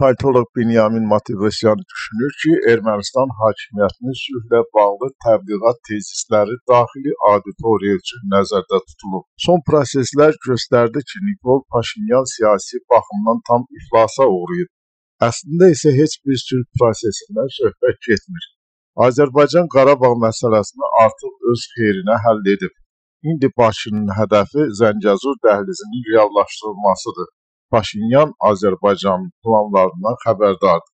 Politolog Binyamin Mativosyan düşünür ki, Ermənistan hakimiyyətinin sülhlə bağlı təbliğat tezisləri daxili auditoriya üçün nəzərdə tutulub. Son proseslər göstərdi ki, Nikol Paşinyan siyasi baxımdan tam iflasa uğrayıb. Əslində isə heç bir sülh prosesindən söhbət getmir. Azərbaycan Qarabağ məsələsini artıq öz xeyrinə həll edib. İndi Bakının hədəfi Zəngəzur dəhlizinin reallaşdırılmasıdır. Paşinyan Azərbaycanın planlarından xəbərdardır.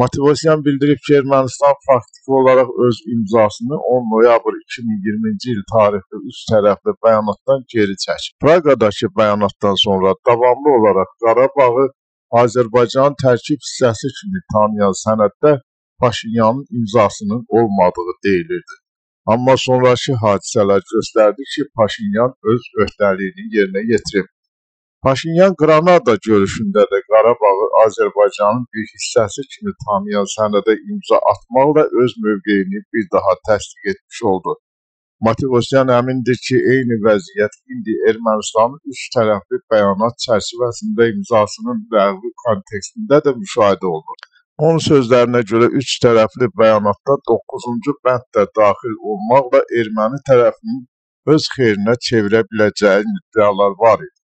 Mativosyan bildirib ki, Ermənistan faktiki olaraq öz imzasını 10 noyabr 2020-ci il tarixli üç tərəfli bəyanatdan geri çəkib. Praqadakı bəyanatdan sonra davamlı olaraq Qarabağı Azərbaycanın tərkib hissəsi kimi tanıyan sənəddə Paşinyanın imzasının olmadığı deyilirdi. Amma sonrakı hadisələr göstərdi ki, Paşinyan öz öhdəliyini yerinə yetirib. Paşinyan Qranada görüşündə də Qarabağı Azərbaycanın bir hissəsi kimi tanıyan sənədə imza atmaqla öz mövqeyini bir daha təsdiq etmiş oldu. Mativosyan əmindir ki, eyni vəziyyət indi Ermənistanın üç tərəfli bəyanat çərçivəsində imzasının ləğvi kontekstində də müşahidə olunur. Onun sözlərinə görə üç tərəfli bəyanatda 9-cu bənd də daxil olmaqla erməni tərəfinin öz xeyrinə çevirə biləcəyi iddialar var idi.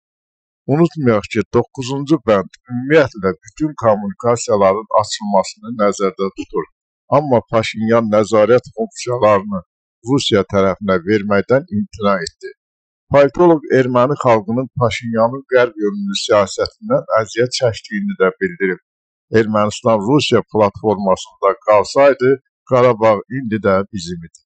Unutmayaq ki, 9-cu bənd ümumiyyətlə bütün kommunikasiyaların açılmasını nəzərdə tutur. Amma Paşinyan nəzarət funksiyalarını Rusiya tərəfinə verməkdən imtina etdi. Politolog erməni xalqının Paşinyanın qərb yönümlü siyasətindən əziyyət çəkdiyini də bildirib. Ermənistan Rusiya platformasında qalsaydı, Qarabağ indi də bizim idi.